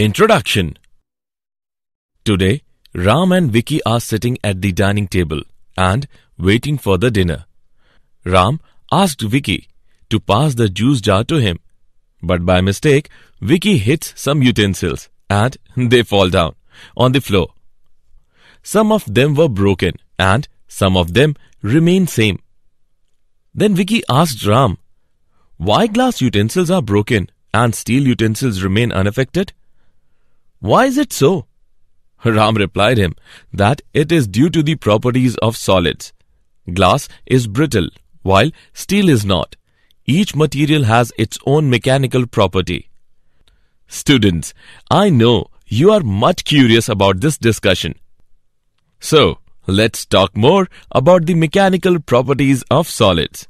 Introduction Today, Ram and Vicky are sitting at the dining table and waiting for the dinner. Ram asked Vicky to pass the juice jar to him, but by mistake, Vicky hits some utensils and they fall down on the floor. Some of them were broken and some of them remain same. Then Vicky asked Ram, why glass utensils are broken and steel utensils remain unaffected? Why is it so? Ram replied him that it is due to the properties of solids. Glass is brittle while steel is not. Each material has its own mechanical property. Students, I know you are much curious about this discussion. So, let's talk more about the mechanical properties of solids.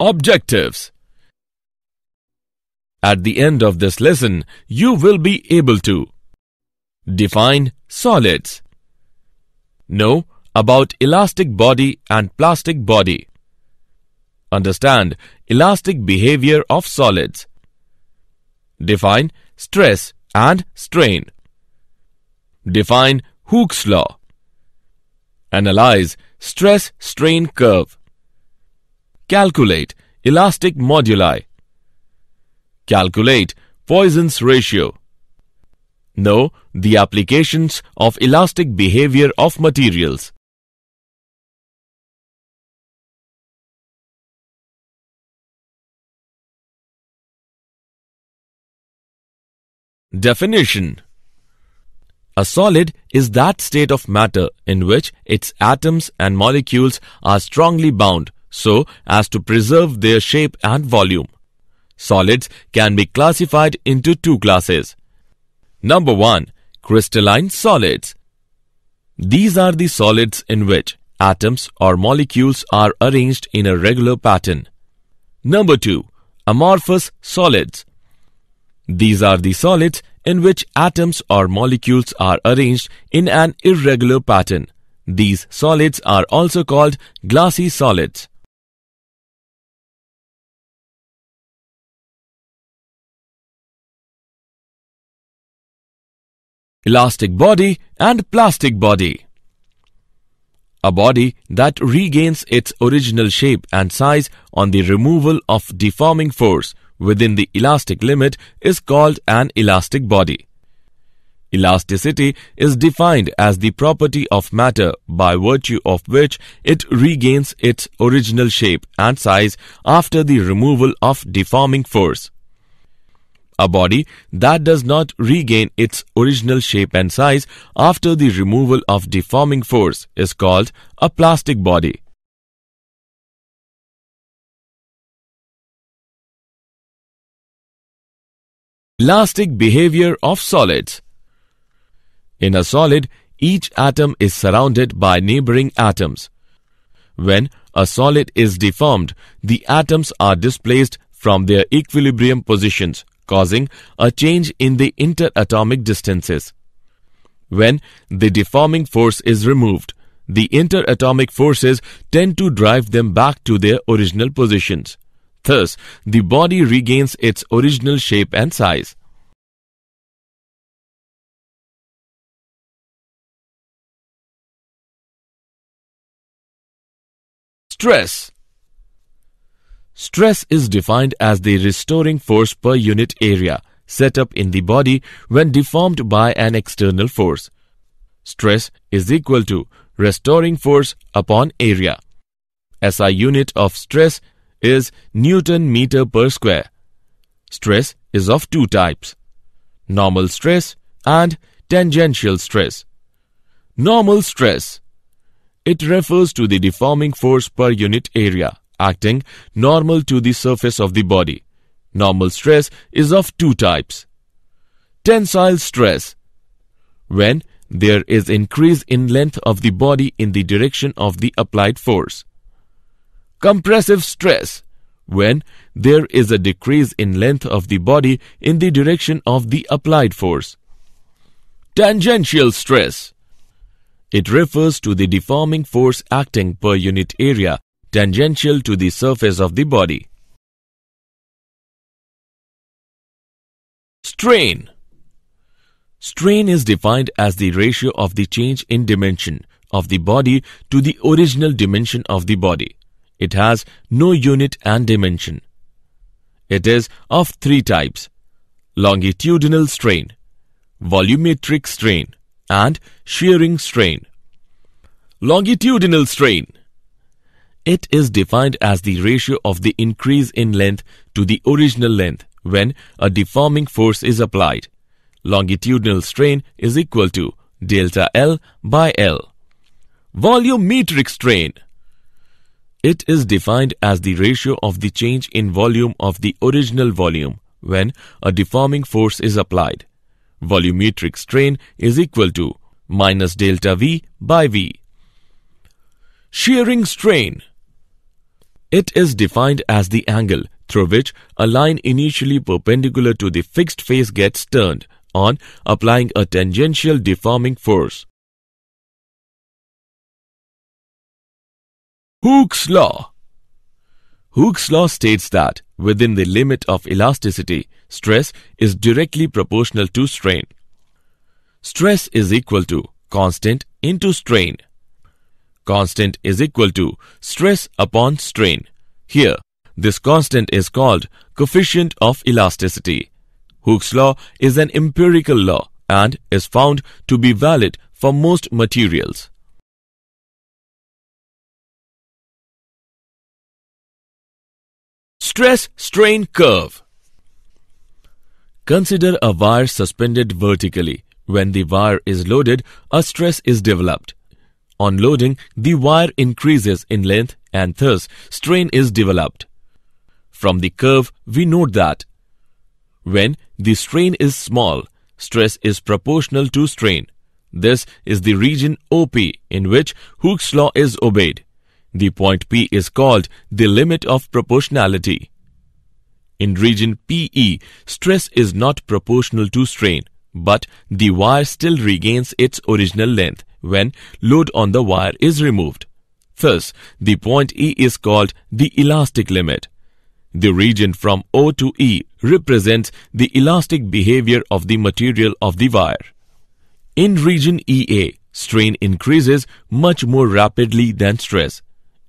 Objectives. At the end of this lesson, you will be able to Define solids. Know about elastic body and plastic body. Understand elastic behavior of solids. Define stress and strain. Define Hooke's law. Analyze stress-strain curve Calculate elastic moduli. Calculate Poisson's ratio. Know the applications of elastic behavior of materials. Definition A solid is that state of matter in which its atoms and molecules are strongly bound so as to preserve their shape and volume. Solids can be classified into two classes. Number 1. Crystalline solids. These are the solids in which atoms or molecules are arranged in a regular pattern. Number 2. Amorphous solids. These are the solids in which atoms or molecules are arranged in an irregular pattern. These solids are also called glassy solids. Elastic body and plastic body. A body that regains its original shape and size on the removal of deforming force within the elastic limit is called an elastic body. Elasticity is defined as the property of matter by virtue of which it regains its original shape and size after the removal of deforming force. A body that does not regain its original shape and size after the removal of deforming force is called a plastic body. Elastic behavior of solids In a solid, each atom is surrounded by neighboring atoms. When a solid is deformed, the atoms are displaced from their equilibrium positions causing a change in the interatomic distances. When the deforming force is removed, the interatomic forces tend to drive them back to their original positions. Thus, the body regains its original shape and size. Stress Stress is defined as the restoring force per unit area set up in the body when deformed by an external force. Stress is equal to restoring force upon area. SI unit of stress is Newton meter per square. Stress is of two types, normal stress and tangential stress. Normal stress. It refers to the deforming force per unit area acting normal to the surface of the body. Normal stress is of two types. Tensile stress. When there is increase in length of the body in the direction of the applied force. Compressive stress. when there is a decrease in length of the body in the direction of the applied force. Tangential stress. It refers to the deforming force acting per unit area tangential to the surface of the body. Strain Strain is defined as the ratio of the change in dimension of the body to the original dimension of the body. It has no unit and dimension. It is of three types longitudinal strain, volumetric strain, and shearing strain. Longitudinal strain. It is defined as the ratio of the increase in length to the original length when a deforming force is applied. Longitudinal strain is equal to delta L by L. Volumetric strain. It is defined as the ratio of the change in volume of the original volume when a deforming force is applied. Volumetric strain is equal to minus delta V by V. Shearing strain. It is defined as the angle through which a line initially perpendicular to the fixed face gets turned on applying a tangential deforming force. Hooke's law Hooke's law states that within the limit of elasticity, stress is directly proportional to strain. Stress is equal to constant into strain. Constant is equal to stress upon strain. Here, this constant is called coefficient of elasticity. Hooke's law is an empirical law and is found to be valid for most materials. Stress-strain curve Consider a wire suspended vertically. When the wire is loaded, a stress is developed. On loading, the wire increases in length and thus strain is developed. From the curve, we note that when the strain is small, stress is proportional to strain. This is the region OP in which Hooke's law is obeyed. The point P is called the limit of proportionality. In region PE, stress is not proportional to strain, but the wire still regains its original length when load on the wire is removed. Thus, the point E is called the elastic limit. The region from O to E represents the elastic behavior of the material of the wire. In region EA, strain increases much more rapidly than stress.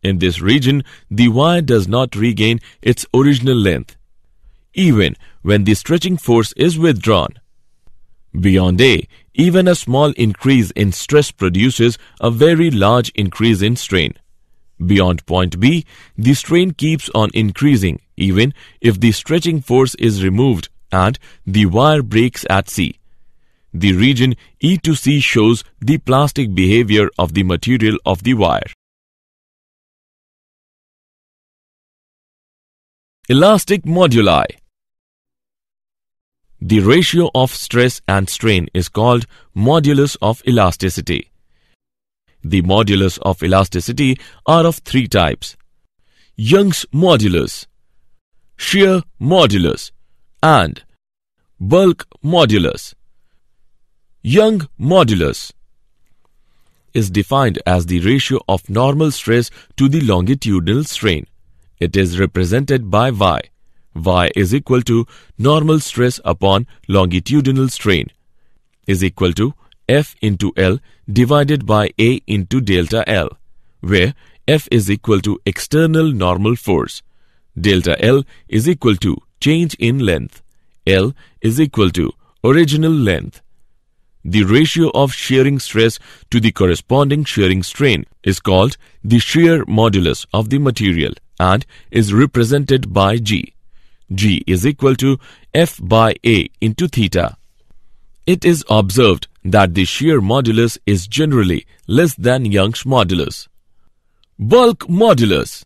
In this region, the wire does not regain its original length, even when the stretching force is withdrawn. Beyond A, even a small increase in stress produces a very large increase in strain. Beyond point B, the strain keeps on increasing even if the stretching force is removed and the wire breaks at C. The region E to C shows the plastic behavior of the material of the wire. Elastic moduli The ratio of stress and strain is called modulus of elasticity. The modulus of elasticity are of three types. Young's modulus, shear modulus, and bulk modulus. Young modulus is defined as the ratio of normal stress to the longitudinal strain. It is represented by Y. Y is equal to normal stress upon longitudinal strain is equal to F into L divided by A into delta L, where F is equal to external normal force. Delta L is equal to change in length. L is equal to original length. The ratio of shearing stress to the corresponding shearing strain is called the shear modulus of the material and is represented by G. G is equal to F by A into theta. It is observed that the shear modulus is generally less than Young's modulus. Bulk modulus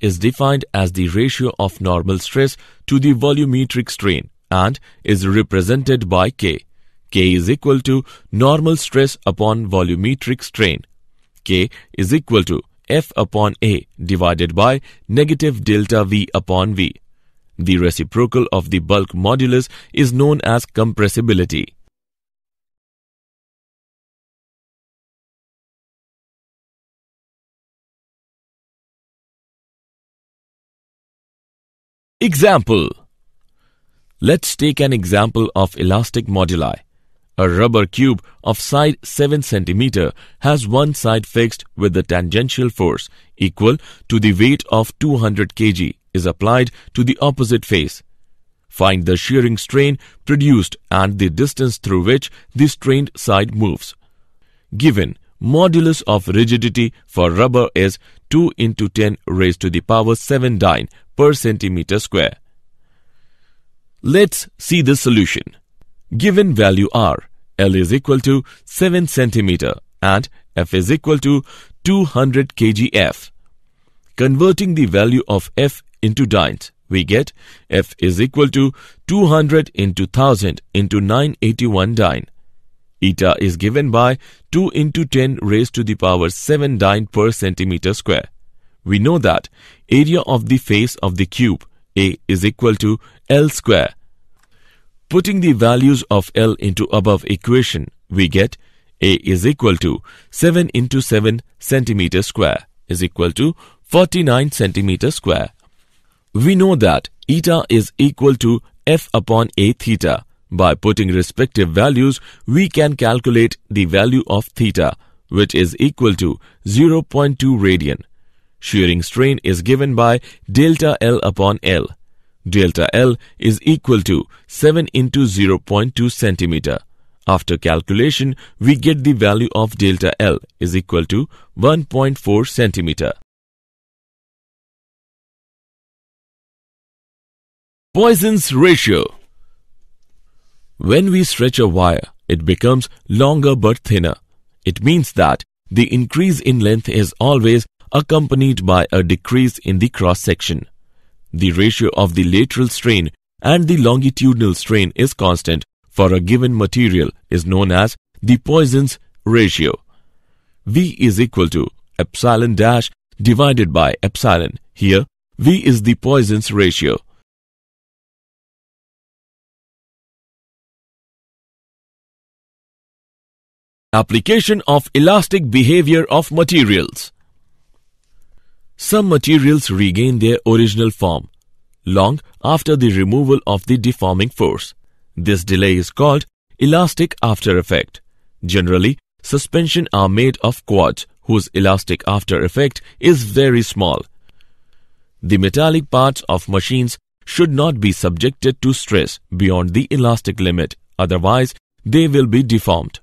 is defined as the ratio of normal stress to the volumetric strain and is represented by K. K is equal to normal stress upon volumetric strain. K is equal to F upon A divided by negative delta V upon V. The reciprocal of the bulk modulus is known as compressibility. Example Let's take an example of elastic moduli. A rubber cube of side 7 cm has one side fixed with the tangential force equal to the weight of 200 kg is applied to the opposite face. Find the shearing strain produced and the distance through which the strained side moves. Given modulus of rigidity for rubber is 2 into 10 raised to the power 7 dyne per centimeter square. Let's see the solution. Given value R, L is equal to 7 centimeter and F is equal to 200 kgf. Converting the value of F into dynes, we get F is equal to 200 into 1000 into 981 dyne. Eta is given by 2 into 10 raised to the power 7 dyne per centimeter square. We know that area of the face of the cube A is equal to L square. Putting the values of L into above equation, we get A is equal to 7 into 7 centimeter square is equal to 49 centimeter square. We know that eta is equal to F upon A theta by putting respective values, we can calculate the value of theta, which is equal to 0.2 radian. Shearing strain is given by delta L upon L. Delta L is equal to 7 into 0.2 centimeter. After calculation, we get the value of delta L is equal to 1.4 centimeter. Poisson's ratio when we stretch a wire, it becomes longer but thinner. It means that the increase in length is always accompanied by a decrease in the cross section. The ratio of the lateral strain and the longitudinal strain is constant for a given material is known as the Poisson's ratio. V is equal to epsilon dash divided by epsilon. Here, V is the Poisson's ratio. Application of elastic behavior of materials. Some materials regain their original form long after the removal of the deforming force. This delay is called elastic after effect. Generally, suspension are made of quartz whose elastic after effect is very small. The metallic parts of machines should not be subjected to stress beyond the elastic limit, otherwise they will be deformed.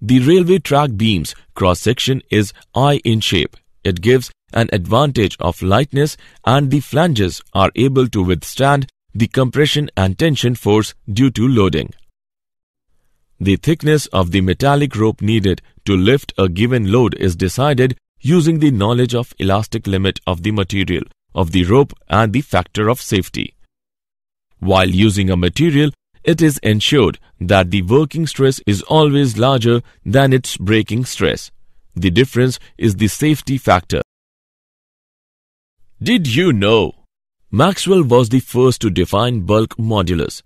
The railway track beam's cross section is I in shape. It gives an advantage of lightness and the flanges are able to withstand the compression and tension force due to loading. The thickness of the metallic rope needed to lift a given load is decided using the knowledge of elastic limit of the material of the rope and the factor of safety. While using a material it is ensured that the working stress is always larger than its breaking stress. The difference is the safety factor. Did you know? Maxwell was the first to define bulk modulus.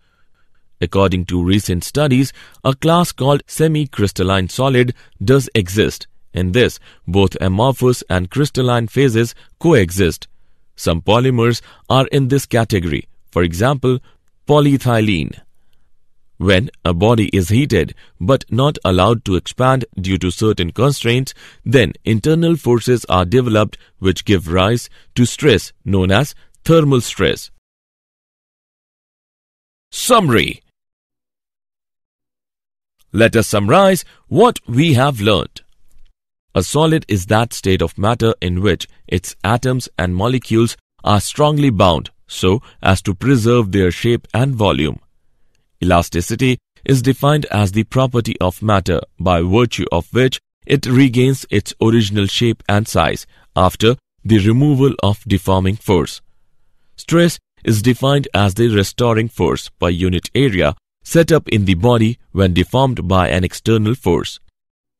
According to recent studies, a class called semi-crystalline solid does exist. In this, both amorphous and crystalline phases coexist. Some polymers are in this category, for example, polyethylene. When a body is heated but not allowed to expand due to certain constraints, then internal forces are developed which give rise to stress known as thermal stress. Summary Let us summarize what we have learned. A solid is that state of matter in which its atoms and molecules are strongly bound so as to preserve their shape and volume. Elasticity is defined as the property of matter by virtue of which it regains its original shape and size after the removal of deforming force. Stress is defined as the restoring force per unit area set up in the body when deformed by an external force.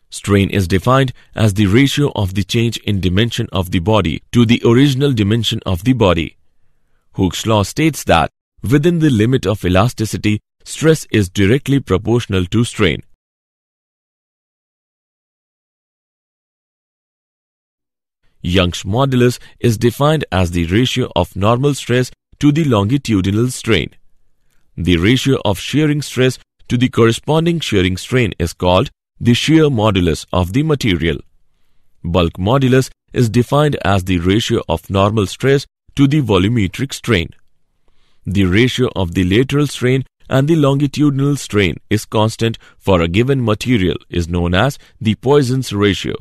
Strain is defined as the ratio of the change in dimension of the body to the original dimension of the body. Hooke's law states that within the limit of elasticity, stress is directly proportional to strain. Young's modulus is defined as the ratio of normal stress to the longitudinal strain. The ratio of shearing stress to the corresponding shearing strain is called the shear modulus of the material. Bulk modulus is defined as the ratio of normal stress to the volumetric strain. The ratio of the lateral strain and the longitudinal strain is constant for a given material is known as the Poisson's ratio.